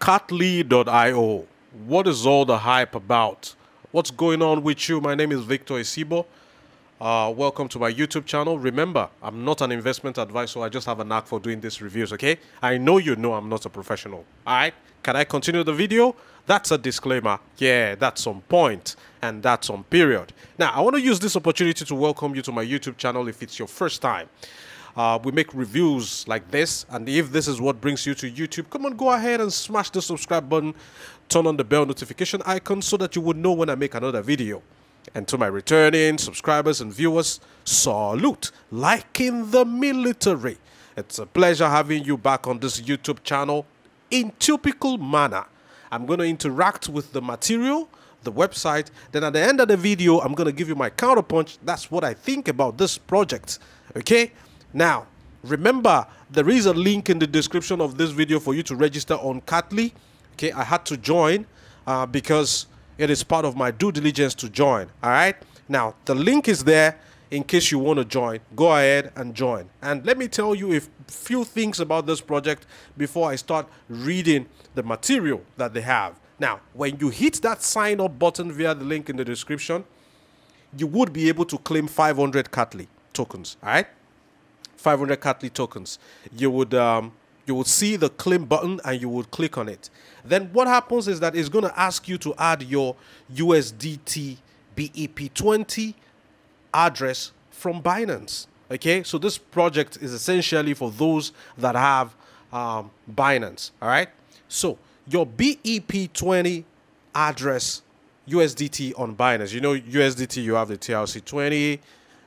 Catly.io. What is all the hype about? What's going on with you? My name is Victor Isibor. Uh, welcome to my YouTube channel. Remember, I'm not an investment advisor. I just have a knack for doing these reviews, okay? I know you know I'm not a professional. All right? Can I continue the video? That's a disclaimer. Yeah, that's on point and that's on period. Now, I want to use this opportunity to welcome you to my YouTube channel if it's your first time. Uh, we make reviews like this, and if this is what brings you to YouTube, come on, go ahead and smash the subscribe button, turn on the bell notification icon so that you would know when I make another video. And to my returning subscribers and viewers, salute, like in the military. It's a pleasure having you back on this YouTube channel in typical manner. I'm going to interact with the material, the website. Then at the end of the video, I'm going to give you my counterpunch. That's what I think about this project. Okay? Now, remember, there is a link in the description of this video for you to register on Catly. Okay, I had to join uh, because it is part of my due diligence to join. All right. Now, the link is there in case you want to join. Go ahead and join. And let me tell you a few things about this project before I start reading the material that they have. Now, when you hit that sign up button via the link in the description, you would be able to claim 500 Catly tokens. All right. 500 Catly tokens. You would um, you would see the claim button and you would click on it. Then what happens is that it's going to ask you to add your USDT BEP20 address from Binance. Okay, so this project is essentially for those that have um, Binance. All right, so your BEP20 address USDT on Binance. You know USDT, you have the TRC20,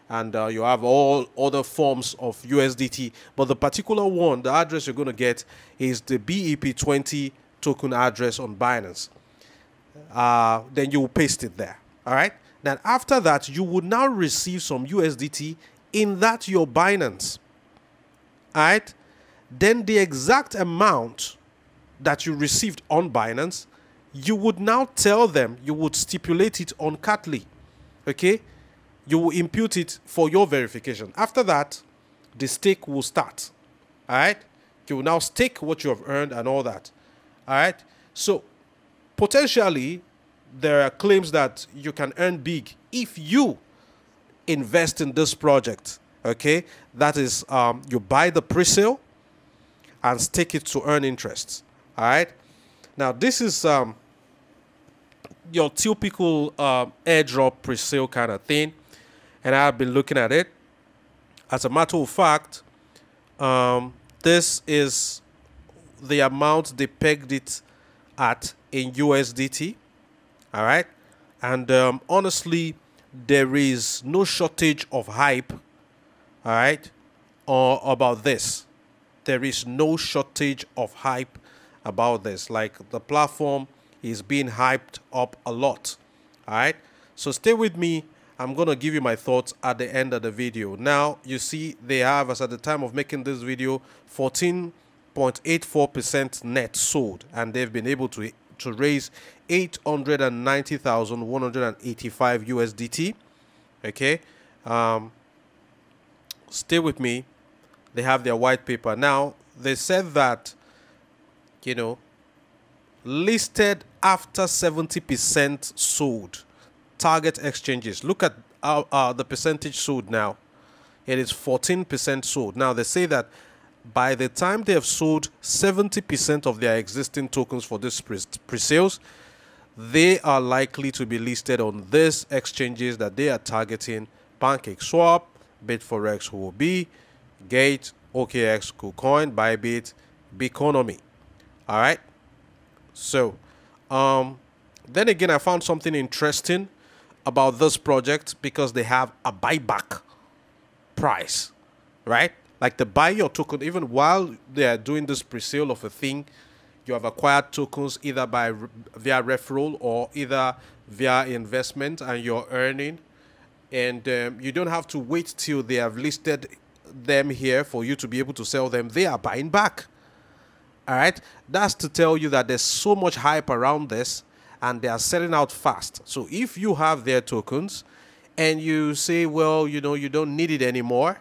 and uh, you have all other forms of USDT. But the particular one, the address you're going to get is the BEP20 token address on Binance. Uh, then you will paste it there. All right. Then after that, you would now receive some USDT in that your Binance. All right. Then the exact amount that you received on Binance, you would now tell them you would stipulate it on Catly. Okay you will impute it for your verification. After that, the stake will start. All right. You will now stake what you have earned and all that. All right. So potentially, there are claims that you can earn big if you invest in this project. Okay. That is, um, you buy the pre-sale and stake it to earn interest. All right. Now, this is um, your typical um, airdrop pre-sale kind of thing and I've been looking at it. As a matter of fact, um, this is the amount they pegged it at in USDT. All right. And um, honestly, there is no shortage of hype. All right. Or about this. There is no shortage of hype about this. Like the platform is being hyped up a lot. All right. So stay with me I'm going to give you my thoughts at the end of the video. Now, you see they have, as at the time of making this video, 14.84% net sold. And they've been able to, to raise 890,185 USDT. Okay. Um, stay with me. They have their white paper. Now, they said that, you know, listed after 70% sold target exchanges. Look at uh, uh, the percentage sold now. It is 14% sold. Now, they say that by the time they have sold 70% of their existing tokens for this pre-sales, they are likely to be listed on these exchanges that they are targeting. PancakeSwap, Bitforex Huobi, Gate, OKX, KuCoin, Bybit, Biconomy. All right. So, um, then again, I found something interesting about this project because they have a buyback price, right? Like the buy your token, even while they are doing this pre-sale of a thing, you have acquired tokens either by via referral or either via investment, and you're earning. And um, you don't have to wait till they have listed them here for you to be able to sell them. They are buying back. All right, that's to tell you that there's so much hype around this and they are selling out fast. So if you have their tokens and you say, well, you know, you don't need it anymore,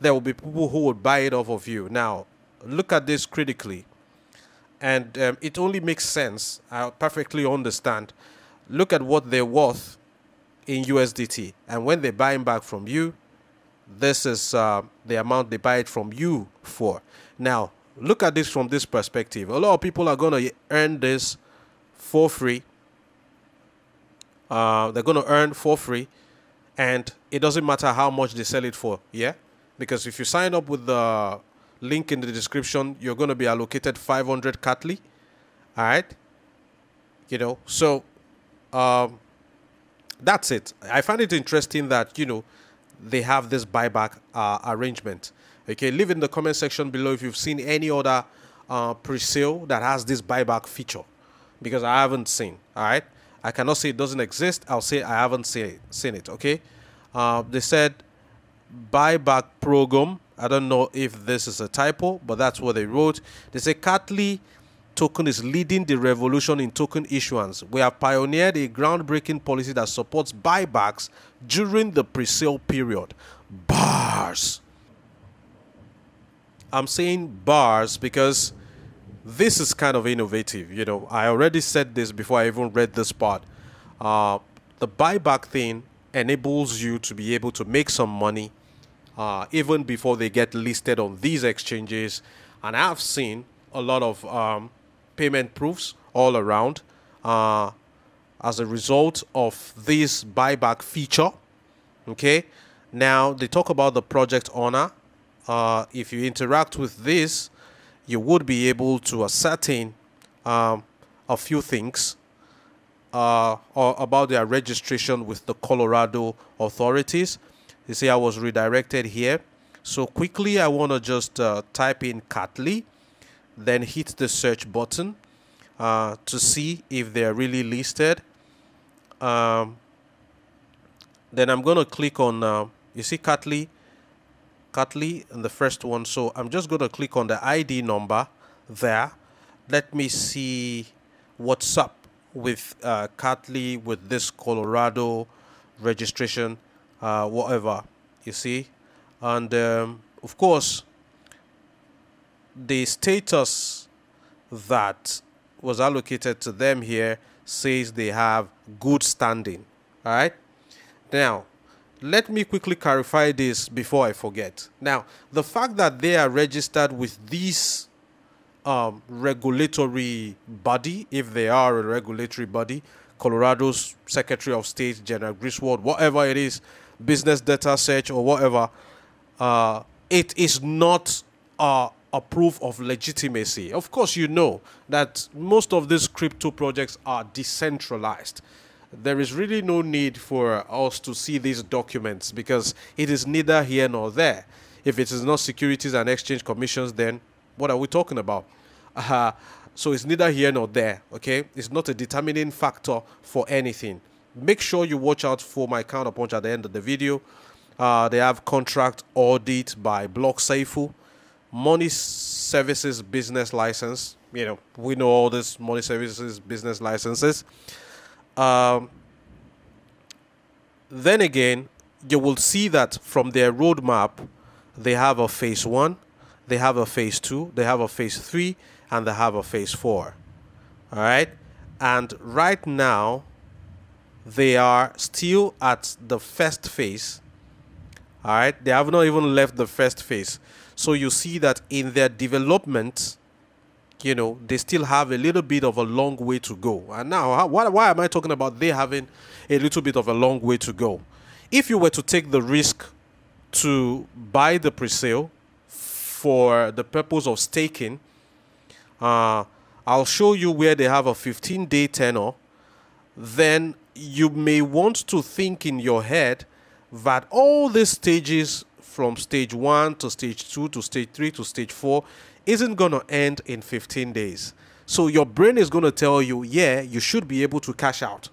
there will be people who would buy it off of you. Now, look at this critically. and um, it only makes sense. I perfectly understand. Look at what they're worth in USDT, and when they're buying back from you, this is uh, the amount they buy it from you for. Now, look at this from this perspective. A lot of people are going to earn this for free. Uh, they're going to earn for free, and it doesn't matter how much they sell it for. Yeah, because if you sign up with the link in the description, you're going to be allocated 500 Catly. All right, you know, so um, that's it. I find it interesting that you know they have this buyback uh, arrangement. Okay, leave in the comment section below if you've seen any other uh, pre-sale that has this buyback feature, because I haven't seen. All right, I cannot say it doesn't exist. I'll say I haven't seen it. Seen it. Okay, uh, they said buyback program. I don't know if this is a typo, but that's what they wrote. They say Catly token is leading the revolution in token issuance. We have pioneered a groundbreaking policy that supports buybacks during the pre-sale period. Bars. I'm saying bars because this is kind of innovative. You know, I already said this before I even read this part. Uh, the buyback thing enables you to be able to make some money uh, even before they get listed on these exchanges. And I've seen a lot of um, payment proofs all around uh, as a result of this buyback feature. Okay, now they talk about the project owner. Uh, if you interact with this, you would be able to ascertain um, a few things uh, about their registration with the Colorado authorities. You see, I was redirected here. So quickly, I want to just uh, type in Catly then hit the search button uh, to see if they're really listed. Um, then I'm going to click on, uh, you see Catly, Catly and the first one. So I'm just going to click on the ID number there. Let me see what's up with uh, Catly with this Colorado registration, uh, whatever, you see. And um, of course, the status that was allocated to them here says they have good standing. All right. Now, let me quickly clarify this before I forget. Now, the fact that they are registered with this um, regulatory body, if they are a regulatory body, Colorado's Secretary of State, Jena Griswold, whatever it is, business data search or whatever, uh, it is not uh, a proof of legitimacy. Of course, you know that most of these crypto projects are decentralized. There is really no need for us to see these documents because it is neither here nor there. If it is not Securities and Exchange Commissions, then what are we talking about? Uh, so it's neither here nor there, okay? It's not a determining factor for anything. Make sure you watch out for my counterpunch at the end of the video. Uh, they have contract audit by BlockSAFU money services business license. You know, we know all this money services business licenses. Um, then again, you will see that from their roadmap, they have a phase one, they have a phase two, they have a phase three, and they have a phase four. All right. And right now, they are still at the first phase. All right. They have not even left the first phase. So you see that in their development, you know, they still have a little bit of a long way to go. And now, why, why am I talking about they having a little bit of a long way to go? If you were to take the risk to buy the pre-sale for the purpose of staking, uh, I'll show you where they have a 15-day tenor. Then you may want to think in your head that all these stages from stage one to stage two to stage three to stage four isn't going to end in 15 days. So your brain is going to tell you, yeah, you should be able to cash out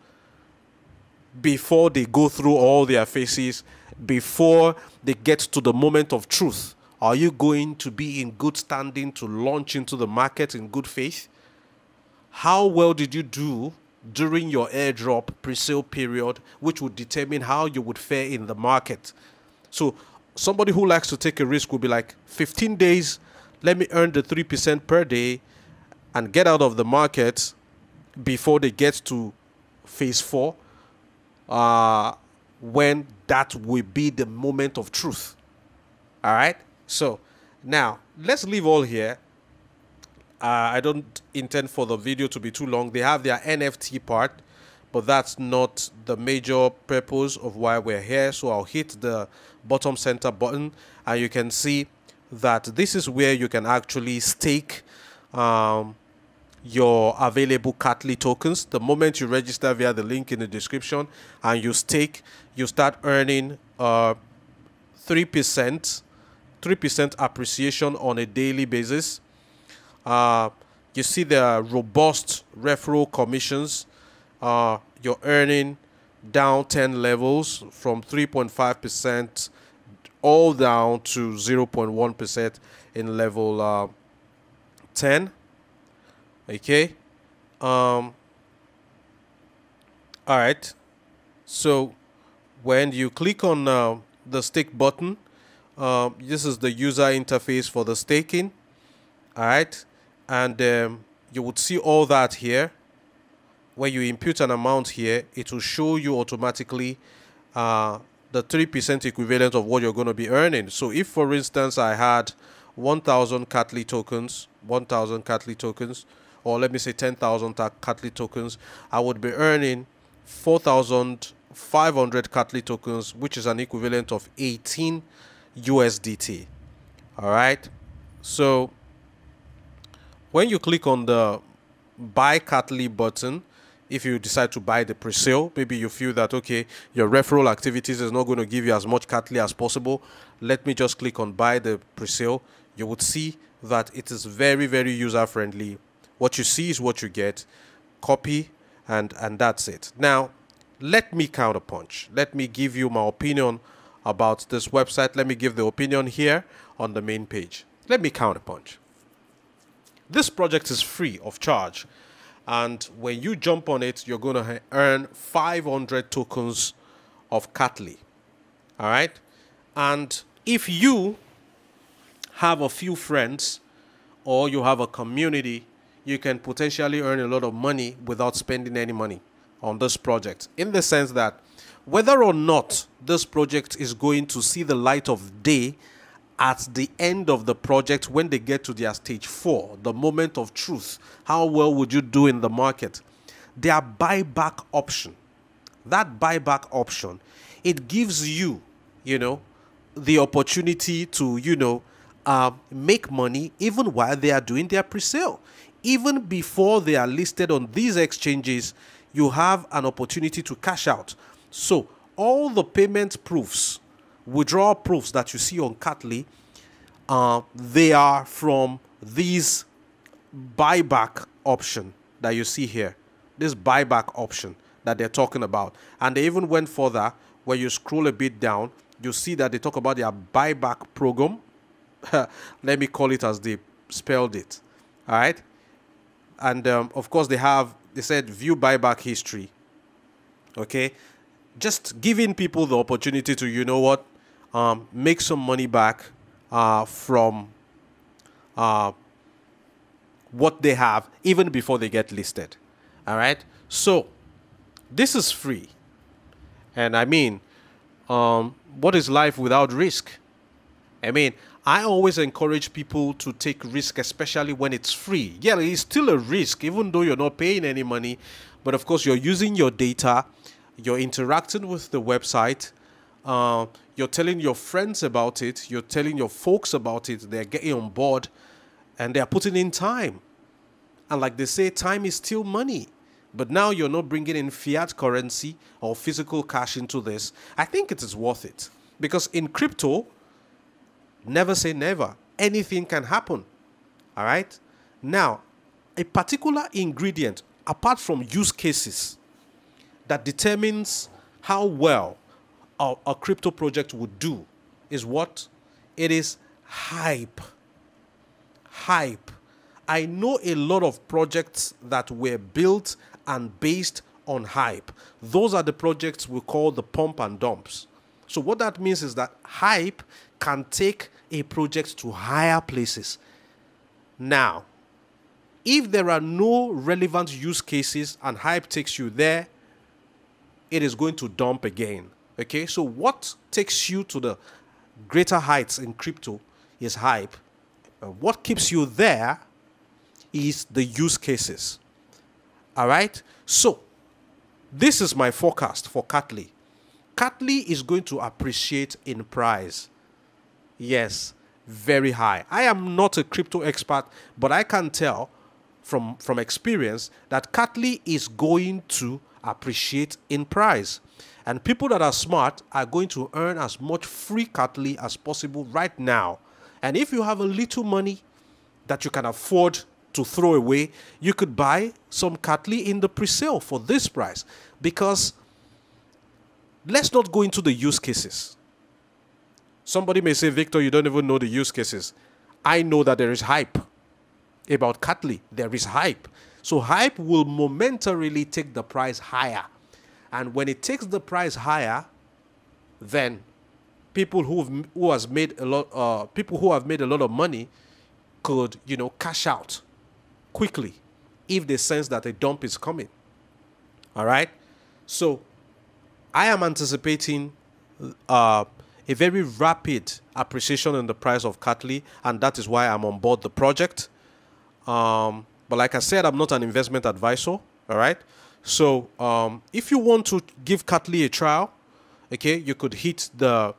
before they go through all their phases, before they get to the moment of truth. Are you going to be in good standing to launch into the market in good faith? How well did you do during your airdrop pre sale period, which would determine how you would fare in the market? So, somebody who likes to take a risk will be like 15 days let me earn the 3% per day and get out of the market before they get to phase four, uh, when that will be the moment of truth. All right. So now let's leave all here. Uh, I don't intend for the video to be too long. They have their NFT part, but that's not the major purpose of why we're here. So I'll hit the bottom center button and you can see that this is where you can actually stake um, your available Catly tokens. The moment you register via the link in the description and you stake, you start earning uh, 3%, 3% appreciation on a daily basis. Uh, you see the robust referral commissions. Uh, you're earning down 10 levels from 3.5% all down to 0.1% in level uh, 10 okay? Um all right so when you click on uh, the stake button uh, this is the user interface for the staking. All right and um, you would see all that here when you input an amount here it will show you automatically uh, the 3% equivalent of what you're going to be earning so if for instance I had 1000 Catly tokens 1000 Catly tokens or let me say 10,000 Catly tokens, I would be earning 4,500 Catly tokens, which is an equivalent of 18 USDT. All right. So when you click on the buy Catly button, if you decide to buy the pre-sale, maybe you feel that okay, your referral activities is not going to give you as much Catly as possible. Let me just click on buy the pre-sale. You would see that it is very, very user friendly what you see is what you get. Copy and and that's it. Now, let me counter punch Let me give you my opinion about this website. Let me give the opinion here on the main page. Let me counter punch This project is free of charge. And when you jump on it, you're going to earn 500 tokens of Catly. All right? And if you have a few friends or you have a community you can potentially earn a lot of money without spending any money on this project. In the sense that whether or not this project is going to see the light of day at the end of the project when they get to their stage four, the moment of truth, how well would you do in the market? Their buyback option, that buyback option, it gives you, you know, the opportunity to, you know, uh, make money even while they are doing their pre-sale even before they are listed on these exchanges, you have an opportunity to cash out. So, all the payment proofs, withdrawal proofs that you see on Catly, uh, they are from these buyback option that you see here. This buyback option that they're talking about. And they even went further where you scroll a bit down, you see that they talk about their buyback program. Let me call it as they spelled it. All right and um, of course they have they said view buyback history okay just giving people the opportunity to you know what um, make some money back uh, from uh, what they have even before they get listed all right so this is free and i mean um, what is life without risk i mean I always encourage people to take risk, especially when it's free. Yeah, it's still a risk, even though you're not paying any money. But of course, you're using your data, you're interacting with the website, uh, you're telling your friends about it, you're telling your folks about it, they're getting on board, and they're putting in time. And like they say, time is still money. But now you're not bringing in fiat currency or physical cash into this. I think it is worth it. Because in crypto, Never say never. Anything can happen. All right? Now, a particular ingredient, apart from use cases, that determines how well a, crypto project would do is what? It is hype. Hype. I know a lot of projects that were built and based on hype. Those are the projects we call the pump and dumps. So, what that means is that hype can take a project to higher places. Now, if there are no relevant use cases and hype takes you there, it is going to dump again. Okay, so what takes you to the greater heights in crypto is hype. And what keeps you there is the use cases. All right, so this is my forecast for Catly. Catly is going to appreciate in price. Yes, very high. I am not a crypto expert, but I can tell from, from experience that Catly is going to appreciate in price. And people that are smart are going to earn as much free Catly as possible right now. And if you have a little money that you can afford to throw away, you could buy some Catly in the pre-sale for this price. Because let's not go into the use cases. Somebody may say, Victor, you don't even know the use cases. I know that there is hype about Catly. There is hype. So hype will momentarily take the price higher. And when it takes the price higher, then people who who has made a lot uh, people who have made a lot of money could you know cash out quickly if they sense that a dump is coming. All right. So I am anticipating uh, a very rapid appreciation in the price of Catly, and that is why I'm on board the project. Um, but like I said, I'm not an investment advisor. All right. So um, if you want to give Catly a trial, okay, you could hit the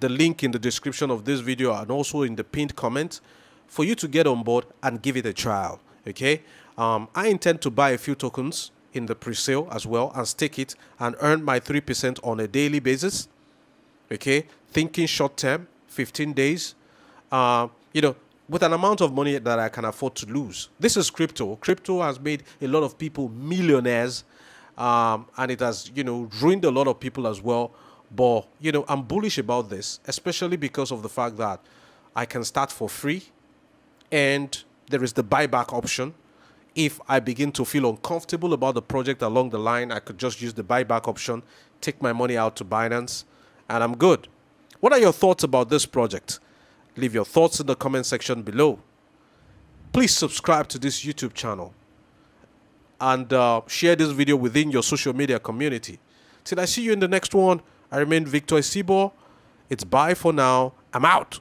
the link in the description of this video and also in the pinned comment for you to get on board and give it a trial. Okay. Um, I intend to buy a few tokens in the pre-sale as well and stake it and earn my 3% on a daily basis. Okay, thinking short term, 15 days. Uh, you know, with an amount of money that I can afford to lose. This is crypto. Crypto has made a lot of people millionaires, um, and it has, you know, ruined a lot of people as well. But, you know, I'm bullish about this, especially because of the fact that I can start for free and there is the buyback option if I begin to feel uncomfortable about the project along the line, I could just use the buyback option, take my money out to Binance, and I'm good. What are your thoughts about this project? Leave your thoughts in the comment section below. Please subscribe to this YouTube channel and uh, share this video within your social media community. Till I see you in the next one, I remain Victor Isibor. It's bye for now. I'm out.